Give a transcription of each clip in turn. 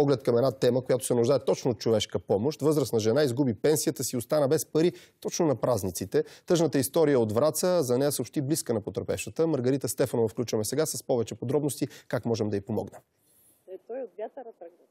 поглед към една тема, която се нуждае точно от човешка помощ. Възрастна жена изгуби пенсията си и остана без пари точно на празниците. Тъжната история от Враца за нея съобщи близка на потерпевшата. Маргарита Стефанова включваме сега с повече подробности как можем да й помогнем. Е, той от вятъра тръгва.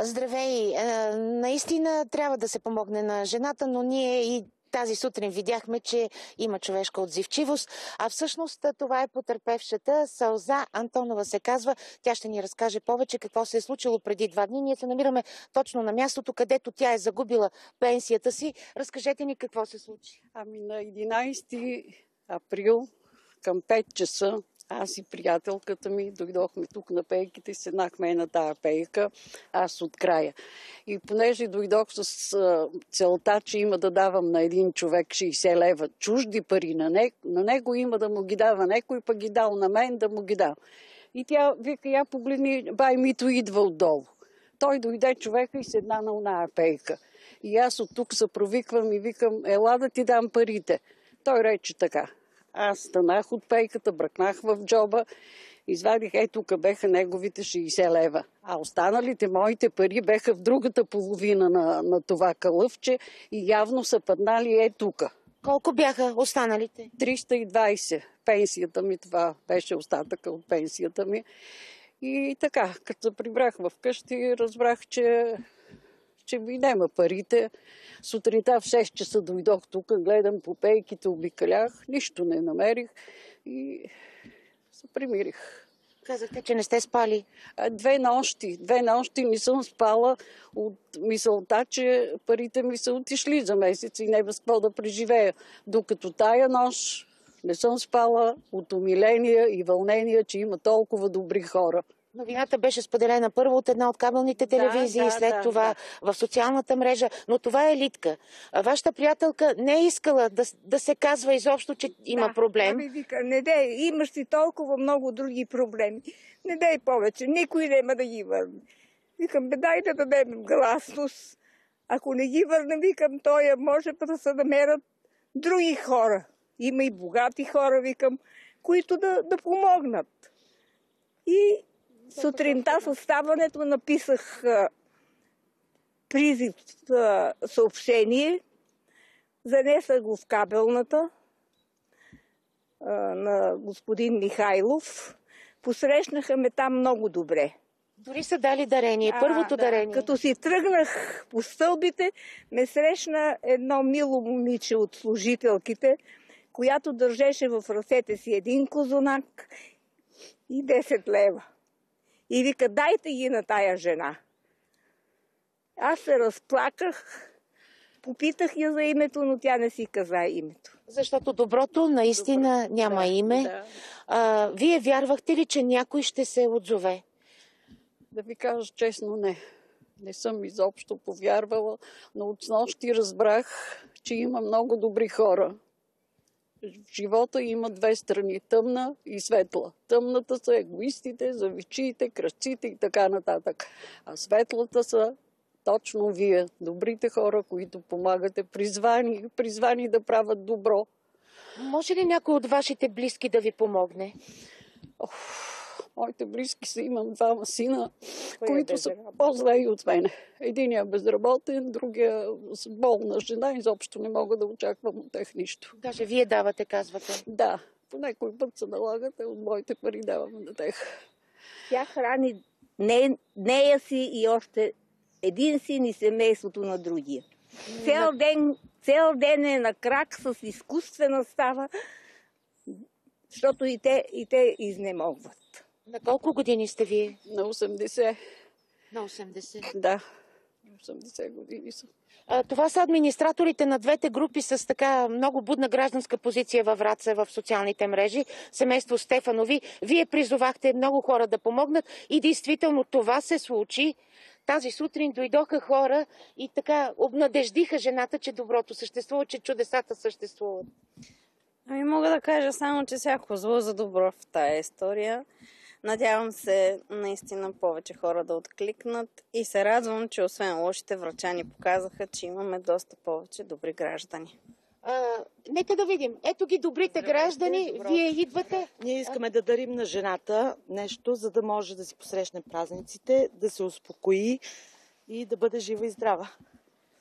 Здравей! Е, наистина трябва да се помогне на жената, но ние и тази сутрин видяхме, че има човешка отзивчивост, а всъщност това е потерпевшата. Сълза Антонова се казва. Тя ще ни разкаже повече какво се е случило преди два дни. Ние се намираме точно на мястото, където тя е загубила пенсията си. Разкажете ни какво се случи. Ами на 11 април към 5 часа аз и приятелката ми дойдохме тук на пейките и седнахме на тая пейка, аз от края. И понеже дойдох с целта, че има да давам на един човек 60 лева чужди пари на него, на него има да му ги дава някой, пък ги дал на мен да му ги дал. И тя вика, я погледни, бай мито идва отдолу. Той дойде човека и седна на оная пейка. И аз от тук се провиквам и викам, ела да ти дам парите. Той рече така. Аз станах от пейката, бръкнах в джоба, извадих, е тук беха неговите 60 лева. А останалите моите пари беха в другата половина на, на това калъвче и явно са паднали е тук. Колко бяха останалите? 320. Пенсията ми, това беше остатъка от пенсията ми. И така, като се прибрах в къщи, разбрах, че че ми нема парите. Сутринта в 6 часа дойдох тук, гледам по пейките, обикалях, нищо не намерих и се примирих. Казахте, че не сте спали. Две нощи. Две нощи не съм спала от мисълта, че парите ми са отишли за месец и не без какво да преживея. Докато тая нощ не съм спала от умиление и вълнение, че има толкова добри хора. Новината беше споделена първо от една от кабелните телевизии, да, след да, това да. в социалната мрежа, но това е Литка. Вашата приятелка не е искала да, да се казва изобщо, че има да, проблем. Да, вика, не дей, имаш си толкова много други проблеми. Не дей повече, никой няма да ги върне. Викам, бе, дай да дадем гласност. Ако не ги върне, викам, той може да се намерят други хора. Има и богати хора, викам, които да, да помогнат. Сутринта с ставането написах призив съобщение, занесах го в кабелната на господин Михайлов. Посрещнаха ме там много добре. Дори са дали дарение, първото а, да. дарение. Като си тръгнах по стълбите, ме срещна едно мило момиче от служителките, която държеше в ръцете си един козунак и 10 лева. И вика, дайте ги на тая жена. Аз се разплаках, попитах я за името, но тя не си каза името. Защото доброто наистина Добро. няма да, име. Да. А, вие вярвахте ли, че някой ще се отзове? Да ви кажа честно, не. Не съм изобщо повярвала, но от нощи разбрах, че има много добри хора, в живота има две страни тъмна и светла. Тъмната са егоистите, завичиите, кръстците и така нататък. А светлата са точно вие, добрите хора, които помагате, призвани, призвани да правят добро. Може ли някой от вашите близки да ви помогне? Ох, моите близки са, имам двама сина, Кой които е са по-зле от мене. Единият е безработен, другия с болна жена, изобщо не мога да очаквам от тях нищо. Даже вие давате, казвате. Да, по някой път се налагате, от моите пари давам на тях. Тя храни не, нея си и още един син и семейството на другия. Цел ден, цел ден е на крак с изкуствена става, защото и те, и те изнемогват. На колко години сте вие? На 80. На 80. Да, 80 години съм. А, това са администраторите на двете групи с така много будна гражданска позиция във Враца в социалните мрежи. Семейство Стефанови. Вие призовахте много хора да помогнат и действително това се случи. Тази сутрин дойдоха хора и така обнадеждиха жената, че доброто съществува, че чудесата съществуват. Ами мога да кажа само, че всяко зло за добро в тая история. Надявам се наистина повече хора да откликнат и се радвам, че освен лошите врачани показаха, че имаме доста повече добри граждани. А, нека да видим. Ето ги добрите граждани. добро. Вие идвате. Ние искаме да дарим на жената нещо, за да може да си посрещне празниците, да се успокои и да бъде жива и здрава.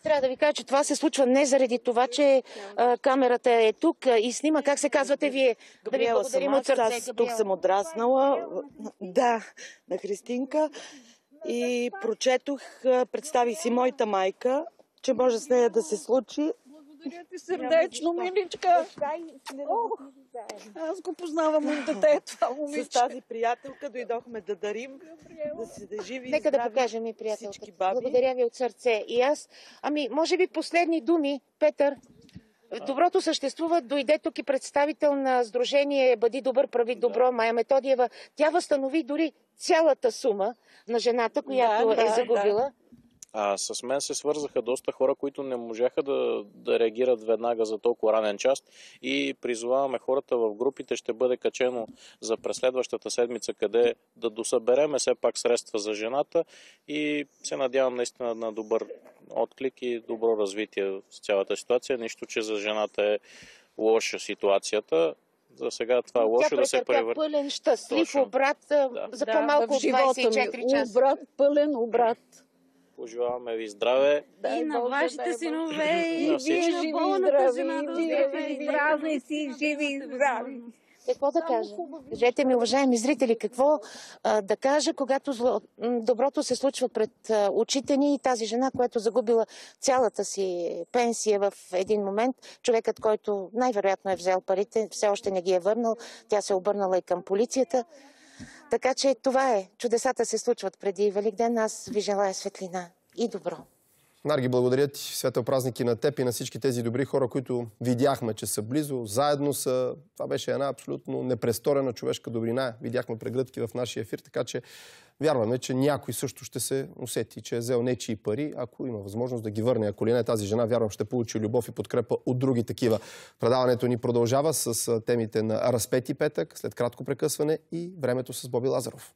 Трябва да ви кажа, че това се случва не заради това, че а, камерата е тук и снима. Как се казвате вие? Да ви Габриела благодарим съм от сърце. аз, тук съм отраснала. Да, на Христинка. И прочетох, представих си моята майка, че може с нея да се случи. Благодаря ти сърдечно, миличка. Ох, аз го познавам от дете, това С момиче. тази приятелка дойдохме да дарим, да си да живи и Нека да покажем и приятелката. баби. Благодаря ви от сърце. И аз. Ами, може би последни думи, Петър. Доброто съществува. Дойде тук и представител на Сдружение Бъди добър, прави добро, Майя Методиева. Тя възстанови дори цялата сума на жената, която Да, е да, загубила. А, с мен се свързаха доста хора, които не можаха да, да реагират веднага за толкова ранен час и призоваваме хората в групите, ще бъде качено за преследващата седмица, къде да досъбереме все пак средства за жената и се надявам наистина на добър отклик и добро развитие в цялата ситуация. Нищо, че за жената е лоша ситуацията. За сега това е лошо да се претърпя превърне. пълен щастлив Точно. обрат Да. за Да, по-малко от живота 24 ми. часа. Обрат, пълен обрат. Пожелаваме ви здраве. Дай и на Боже, вашите синове, И на вие на болната здрави, жена да и вие оздравее. живи И здрави. Какво да кажа? Кажете ми, уважаеми зрители, какво а, да кажа, когато зло, доброто се случва пред а, очите ни и тази жена, която загубила цялата си пенсия в един момент, човекът, който най-вероятно е взел парите, все още не ги е върнал, тя се е обърнала и към полицията. Така че това е. Чудесата се случват преди Великден. Аз ви желая светлина и добро. Нарги, благодаря ти. Светъл празник и на теб и на всички тези добри хора, които видяхме, че са близо, заедно са. Това беше една абсолютно непресторена човешка добрина. Видяхме прегръдки в нашия ефир, така че вярваме, че някой също ще се усети, че е взел нечии пари, ако има възможност да ги върне. Ако ли не, тази жена, вярвам, ще получи любов и подкрепа от други такива. Предаването ни продължава с темите на Разпети петък, след кратко прекъсване и времето с Боби Лазаров.